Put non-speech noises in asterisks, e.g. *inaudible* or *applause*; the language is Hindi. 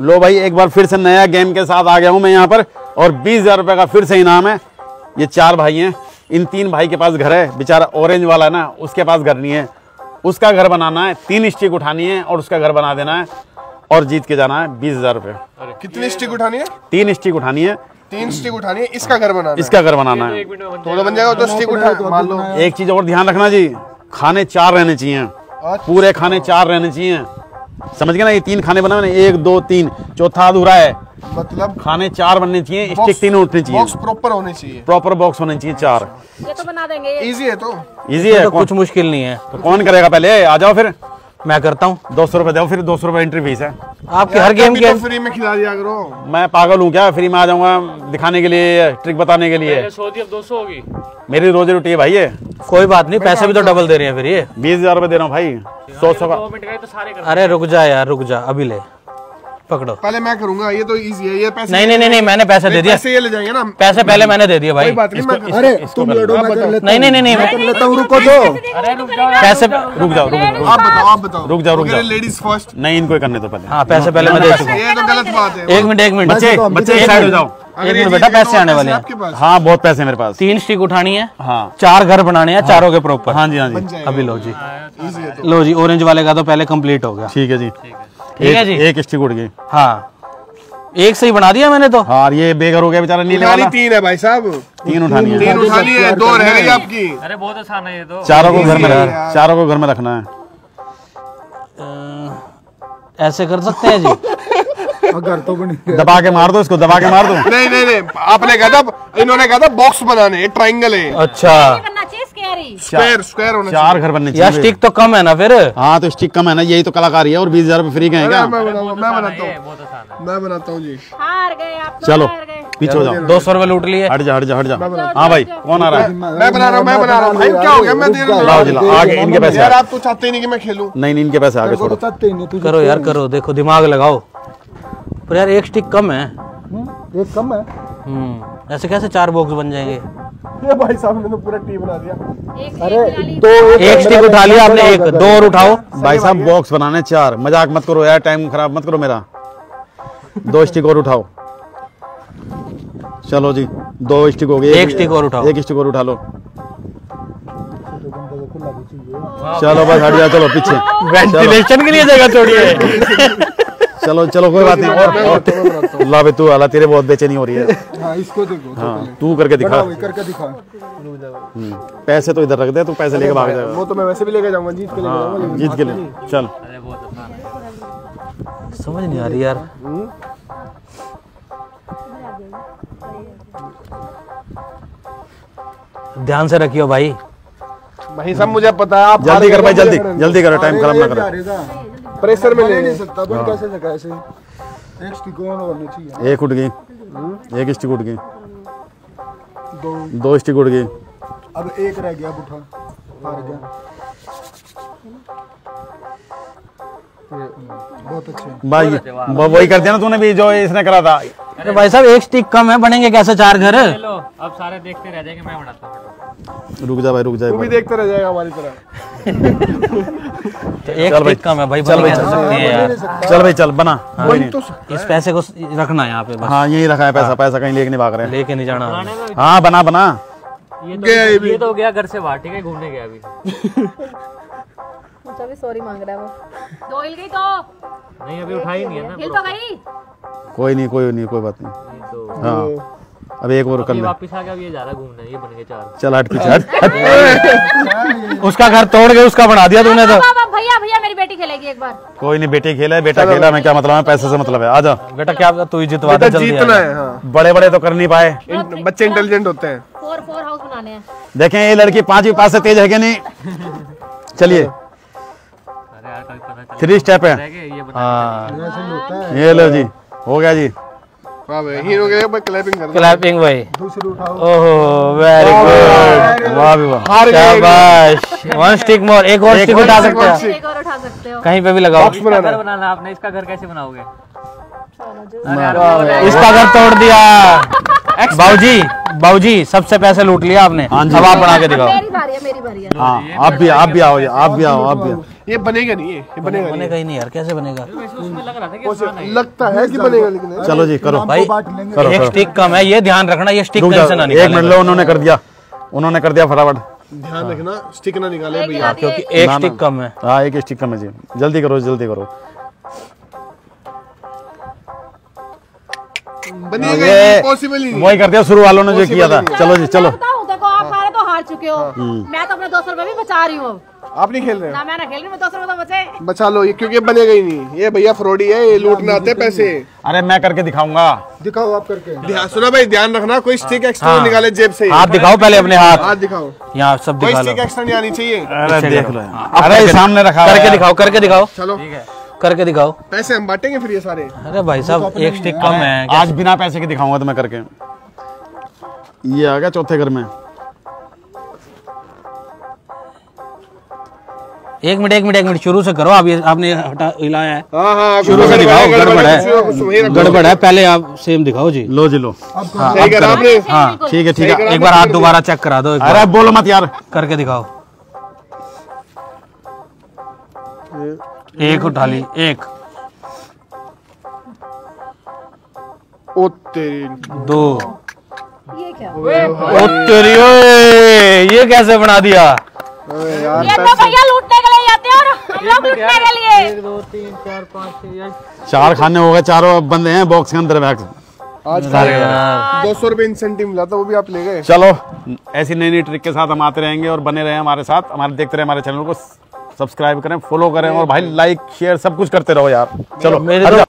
लो भाई एक बार फिर से नया गेम के साथ आ गया हूँ मैं यहाँ पर और बीस हज़ार रुपये का फिर से इनाम है। ये चार भाई हैं। इन तीन भाई के पास घर है। बेचारा ऑरेंज वाला है ना उसके पास घर नहीं है। उसका घर बनाना है तीन स्टिक उठानी है और उसका घर बना देना है और जीत के जाना है बीस हज़ार रुपये कितनी स्टिक उठानी है? तीन स्टिक उठानी है। तीन स्टिक उठानी है इसका घर बनाना है। इसका घर बनाना है। तो तो बन जाएगा तो स्टिक उठा मान लो। एक चीज़ और ध्यान रखना जी खाने चार रहने चाहिए। पूरे खाने चार रहने चाहिए। समझ गए ना ये तीन खाने बना ना एक दो तीन चौथा अधूरा है। मतलब खाने चार बनने चाहिए स्टिक तीन उठने चाहिए। बॉक्स प्रॉपर होने चाहिए। प्रॉपर बॉक्स होने चाहिए चार। ये तो बना देंगे इजी है तो। इजी है तो कुछ मुश्किल नहीं है। तो कौन करेगा पहले? आ जाओ फिर। मैं करता हूँ। दो सौ रुपए दो फिर दो सौ रुपए एंट्री फ़ीस है। आपके हर गेम के तो फ्री में खिला दिया करो मैं पागल हूँ क्या? फ्री में आ जाऊँगा दिखाने के लिए ट्रिक बताने के लिए। सौ दी अब दो सौ होगी। मेरी रोजी रोटी है भाई ये। कोई बात नहीं पैसे भी तो डबल दे रहे हैं फिर ये। बीस हज़ार रूपए दे रहा हूँ भाई। सौ सौ का। दो तो सारे कर अरे रुक जा यार रुक जा अभी ले। पकड़ो। पहले मैं करूँगा ये तो इजी है ये पैसे नहीं नहीं नहीं नहीं मैंने पैसे दे दिया पैसे ये ले जाएँगे ना। पैसे पहले मैंने दे दिए भाई। बात नहीं अरे तुम लड़ो मैं कर लेता नहीं नहीं नहीं नहीं कर लेता हूँ रुको तो। अरे रुक जाओ पैसे रुक जाओ। रुक जाओ आप बताओ आप बताओ। रुक जाओ, रुक जाओ। लेडीज़ फ़र्स्ट नहीं इनको करने तो पहले। हाँ पैसे पहले मैं दे चुका ये तो गलत बात है। हूँ एक मिनट एक मिनट। बच्चे बच्चे एक साइड हो जाओ। एक मिनट बेटा पैसे आने वाले हैं। हाँ बहुत पैसे मेरे पास। तीन स्टिक उठानी है हाँ। चार घर बनाने हैं चारों के प्रॉपर हाँ जी हाँ जी। अभी लो जी। तो। लो जी ऑरेंज वाले का तो पहले कंप्लीट हो गया। ठीक है जी। ठीक है जी। एक स्टिक उड़ गई। हाँ। एक सही बना दिया मैंने तो। हाँ ये बेघर हो गया बेचारा नीले वाला। तीन है भाई साहब। तीन उठानी है। तीन उठानी है दो रह गई आपकी। अरे बहुत आसान है ये तो। चारों को घर में चारों को घर में रखना है। ऐसे कर सकते हैं जी। *laughs* अगर तो बनी दबा के मार दो इसको दबा के मार दो। नहीं नहीं नहीं आपने कहा था इन्होंने कहा था बॉक्स बनाने ट्राइंगल है। अच्छा। स्क्वायर स्क्वायर होना चार घर बनने चाहिए। स्टिक तो कम है ना फिर? हाँ तो स्टिक कम है ना यही तो कलाकारी है और बीस हज़ार फ्री के हैं क्या? मैं बनाता हूँ। है। मैं बनाता हूँ जी। हार गए आप तो चलो पीछे हो जाओ। दो सौ रुपए लूट लिए। हट जा हट जा हट जा। हाँ। भाई कौन आ रहा है? मैं बना रहा हूँ मैं बना रहा हूँ। भाई क्या हो गया? मैं दे रहा हूँ। आगे इनके पैसे यार आप तो चाहते नहीं कि मैं खेलूं। नहीं नहीं इनके पैसे आगे छोड़ो। तुझे करो यार करो देखो दिमाग लगाओ। पर यार एक स्टिक कम है। हम्म, एक कम है? हम्म ऐसे कैसे चार बॉक्स बन जाएँगे? ये भाई साहब ने तो पूरा टी बना दिया। एक अरे एक दो एक स्टिक उठा लिया आपने एक दो और उठाओ। भाई साहब बॉक्स बनाने चार मज़ाक मत करो यार टाइम खराब मत करो मेरा। दो स्टिक और उठाओ। चलो जी दो स्टिक हो गए। एक stick और उठाओ। एक स्टिक और उठा लो। चलो बस हट जाओ चलो पीछे। वेंटिलेशन के लिए जगह छोड़िए। *laughs* चलो चलो कोई बात नहीं और, बे तू अल्लाह तेरे बहुत बेचैनी हो रही है। हाँ इसको देखो हाँ तू करके दिखा। करके दिखा। हम्म, पैसे तो इधर रख दे तू पैसे लेके भाग जाएगा वो तो मैं वैसे भी लेके जाऊँगा जीत के लेके जाऊँगा हाँ, जीत के लिए चल। अरे बहुत आसान है। समझ नहीं आ रही यार। ध्यान से रखियो भाई। भाई सब मुझे पता है आप जल्दी कर भाई जल्दी जल्दी करो टाइम खराब ना करो। प्रेशर में ले ले नहीं सकता तो कैसे लगा ऐसे एक स्टिक और होनी चाहिए। एक उठ गई। एक स्टिक उठ गई। दो। दो स्टिक उठ गई। अब एक रह गया अब उठा। हार गया। बहुत अच्छे। भाई वही। कर दिया ना तूने भी जो इसने करा था। अरे भाई। साहब एक स्टिक कम है बनेंगे कैसे चार घर? अब सारे देखते रह जाएँगे मैं बनाता हूँ। रुक जा भाई रुक जा तू भी देखते रह जाएगा हमारी तरह। *laughs* तो एक चल भाई, कम है भाई चल भाई, चल। सकती है यार। चल भाई चल बना। कोई नहीं। इस पैसे को रखना है यहाँ पे हाँ यही रखा है पैसा पैसा कहीं लेके नहीं भाग रहे। लेके नहीं जाना। हाँ बना बना। ये तो गया ये तो गया घर से बाहर ठीक है घूमने गया अभी। मुझसे भी सॉरी मांग रहा है वो। दो हिल गई तो। नहीं अभी उठा ही नहीं है ना हिल तो गई। कोई नहीं कोई नहीं कोई बात नहीं। नहीं तो हाँ। अब एक और कर ले। वापस आ गया ये जा रहा घूमने ये बन गए चार। चल हट पीछे। *laughs* उसका घर तोड़ के उसका बना दिया तूने तो। भैया भैया मेरी बेटी खेलेगी एक बार। कोई नहीं बेटे खेला है बेटा खेला मैं क्या मतलब है पैसे से मतलब है। आ जा। बेटा क्या तू ही जितवा दे जल्दी जीतना है हाँ। बड़े बड़े तो कर नहीं पाए। बच्चे इंटेलिजेंट होते हैं। फोर फोर हाउस बनाने हैं। देखें ये लड़की पांचवी पास से तेज है कि नहीं? चलिए। अरे यार कभी पता चल। थ्री स्टेप है। गए बना हाँ। ये लो जी हो गया जी। वाह भाई हीरो के भाई क्लैपिंग कर क्लैपिंग भाई। दूसरी उठाओ। ओहो वेरी गुड वाह भी वाह हार गए शाबाश। वन स्टिक मोर एक और स्टिक उठा सकते हैं। एक और उठा सकते हो। कहीं पे भी लगाओ। घर बनाना आपने इसका घर कैसे बनाओगे? इसका घर तोड़ दिया। बाबूजी बाबूजी सबसे पैसे लूट लिया आपने। हाँ अब आप बना के दिखाओ। मेरी बारी है मेरी बारी है हाँ आप भी आप भी आओ आप भी आओ आप भी आओ। ये बनेगा नहीं ये बनेगा बनेगा ही नहीं यार कैसे बनेगा? उसमें लग रहा था कि आसान है। लगता है कि बनेगा लेकिन चलो जी करो। भाई करो, एक स्टिक कम है ये ध्यान रखना ये स्टिक कहीं से ना एक मिनट लो उन्होंने कर दिया। उन्होंने कर दिया फटाफट। ध्यान रखना स्टिक ना निकाले एक भैया क्योंकि एक स्टिक कम है हाँ एक स्टिक कम है जी। जल्दी करो जल्दी करो। बनेगा ये पॉसिबल ही नहीं। वही कर दिया शुरू वालों ने जो किया था। चलो जी चलो देखो आप हारे तो हार चुके हो। मैं तो अपने दो सौ रुपए भी बचा रही हूँ। आप नहीं खेल रहे ना मैं ना खेल रही हूँ, दो सौ तो बचे। बचा लो ये क्योंकि बनेगा ही नहीं। ये भैया फ्रॉडी है ये लूटने आते पैसे। अरे मैं करके दिखाऊँगा। दिखाओ आप करके। ध्यान सुनो भाई ध्यान रखना कोई स्टिक एक्स्ट्रा हाँ। निकाले जेब से। हाथ दिखाओ पहले अपने हाथ। हाथ दिखाओ। यहाँ सब दिखा लो। स्टिक एक्स्ट्रा नहीं आनी चाहिए। अरे देख लो। अरे सामने रखा करके दिखाओ करके दिखाओ। चलो। करके दिखाओ। पैसे हम बांटेंगे फिर ये सारे। अरे भाई साहब एक स्टिक कम है। आज बिना पैसे के दिखाऊँगा तो मैं करके। ये आ गया चौथे घर में। एक मिनट एक मिनट एक मिनट शुरू से करो आप ये आपने हटा हिलाया है। हाँ हाँ शुरू से दिखाओ गड़बड़ है। है। गड़बड़ है पहले आप सेम दिखाओ जी। लो जी लो। सही करा आपने। हाँ ठीक है ठीक है एक बार हाथ दोबारा चेक करा दो एक बार। अरे बोलो मत यार। करके दिखाओ। एक उठा ली एक। ओ तेरी दो। ये क्या? ओ तेरी ओए, ये कैसे बना दिया? ये तो भैया लूटने के लिए आते हैं और हम लोग लूटने के लिए। एक दो तीन चार पाँच छह चार खाने हो गए चारों बंदे हैं बॉक्स के अंदर बैग आज दो सौ रुपए इंसेंटिव मिला था वो भी आप ले गए? चलो ऐसी नई नई ट्रिक के साथ हम आते रहेंगे और बने रहे हमारे साथ। हमारे देखते रहे हमारे चैनल को सब्सक्राइब करें फॉलो करें और भाई लाइक शेयर सब कुछ करते रहो यार। चलो।